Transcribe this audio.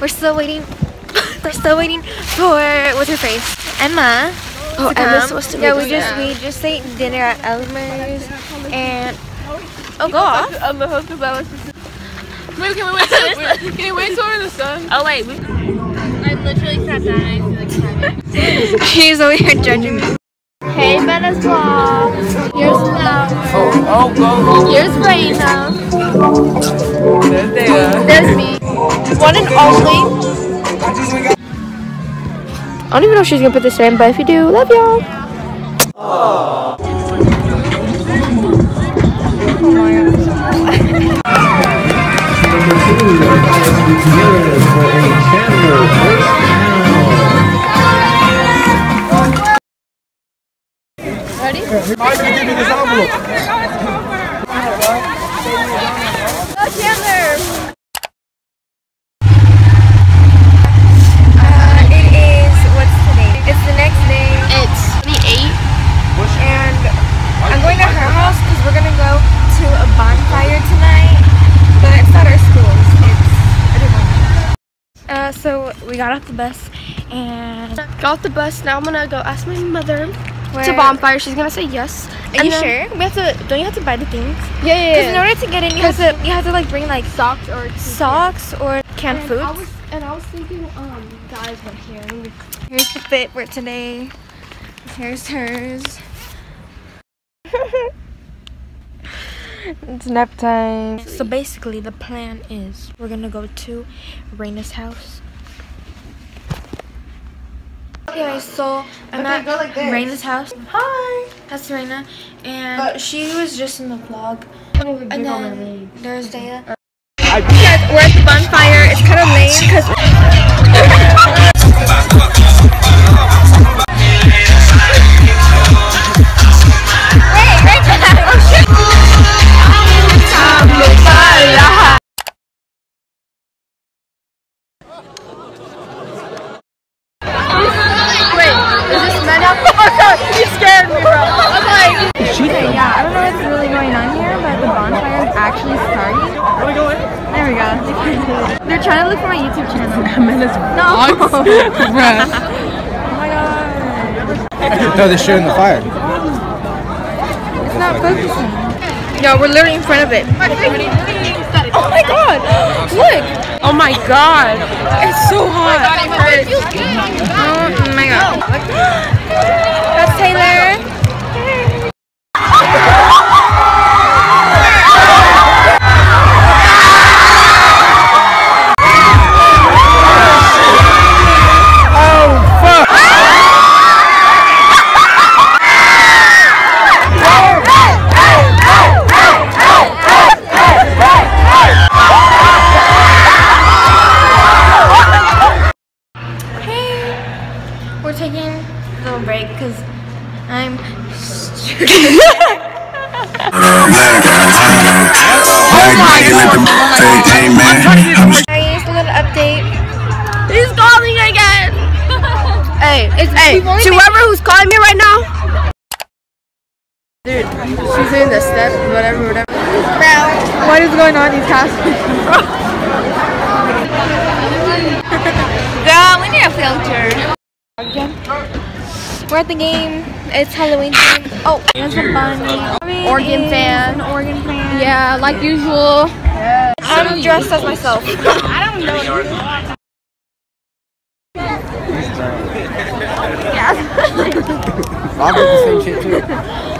we're still waiting. we're still waiting for what's her face, Emma. Oh, to Emma's come. supposed to Yeah, be we there. just we just ate dinner at Elmer's and oh go off. On the hook because I was just. Wait, can we wait? Can you wait till we're in the sun? Oh wait, we I literally sat down and I feel like She's over here judging me. Hey, Bella's vlog. Here's Flower. Oh, oh, go. Here's Raina. There's there. There's me. One and only. I don't even know if she's gonna put this in, but if you do, love y'all. Uh, it is what's today? It's the next day, It's 28. and I'm going to her house because we're gonna go to a bonfire tonight. But it's not our school's. It's a different one. Uh, so we got off the bus and Got off the bus. Now I'm gonna go ask my mother where, to bonfire. She's gonna say yes. Are And you sure? We have to. Don't you have to buy the things? Yeah, yeah, Because in order to get in, you have to. You have to like bring like Socks or socks or canned And food. I was and I was thinking, um, guys, right here. Here's the fit for today. Here's hers. It's nap time. So basically, the plan is we're gonna go to Raina's house. Okay, guys, so I'm at Raina's house. Hi, that's Raina, and she was just in the vlog. And then there's Daya. Guys, we're at the bonfire. It's kind of lame because starting. There we go. They're trying to look for my YouTube channel. no. oh my god. No, they're shooting the fire. It's not focusing. No, we're literally in front of it. Oh my god! Look! Oh my god. It's so hot. Oh my god. Guys, a little update. He's calling again. hey, It's, hey, to whoever who's calling me right now. Dude, she's in the steps, whatever, whatever. What is going on, these cast? Girl, we need a filter. We're at the game. It's Halloween themed. Oh, there's a bunny. Organ is fan. An organ fan. Yeah, like usual. I'm dressed as myself. I don't know. I'll get the same shit too. Yeah.